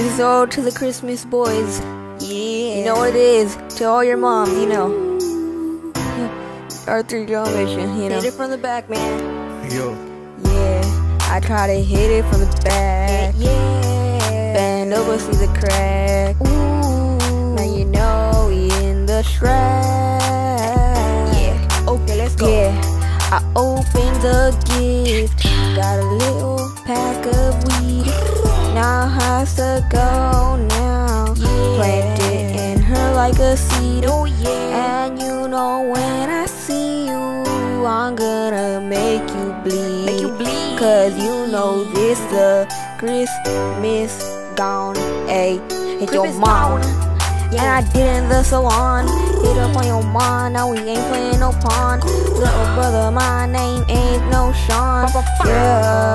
This is all to the Christmas boys. Yeah. You know what it is. To all your moms, you know. Arthur Joe Mission, you know. Hit it from the back, man. Yo. Yeah, I try to hit it from the back. Yeah. Bend over, see the crack. Ooh. Now you know we in the track. Yeah. Okay, let's go. Yeah, I opened the gift. Got a little pack of weed. Now has to go now. Yeah. Plant it in her like a seed. Oh yeah. And you know when I see you, I'm gonna make you bleed. Make you bleed. Cause you know this the Christmas gone. Ayy, it's your mom. gone. And I did in the salon. Hit up on your mom, now we ain't playing no pawn. Little brother, my name ain't no Sean. Yeah,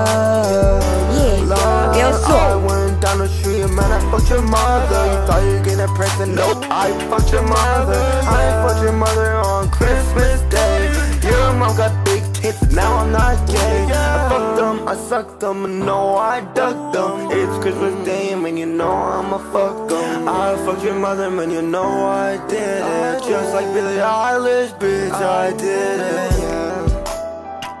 down the street, man, I fucked your mother. You thought you get a present? Nope, I fucked your mother. I fucked your mother on Christmas Day. Your mom got big tits, now I'm not gay. I fucked them, I sucked them, and no, I ducked them. It's Christmas Day, man, you know I'ma fuck them. I fucked your mother, man, you know I did it. Just like Billie Eilish, bitch, I did it.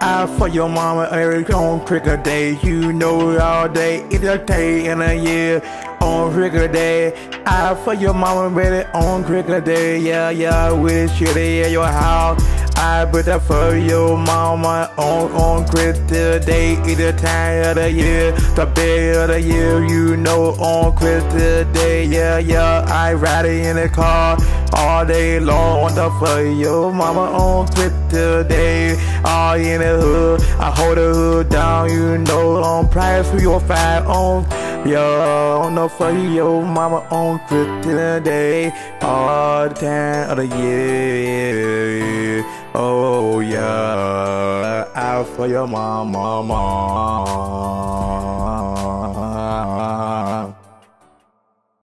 I for your mama every on cricket day. You know it all day, it's a day in a year on cricket day. I for your mama ready on cricket day. Yeah, yeah, with shit in your house. I put that for your mama on on Christmas day. It's the time of the year, the day of the year. You know on Christmas day. Yeah, yeah, I ride in the car all day long. Want to for your mama on Christmas day. All in the hood, I hold the hood down. You know on price for your five on. Yeah, on the for your mama on Christmas day. All the time of the year. Oh yeah, out for your mama, mama.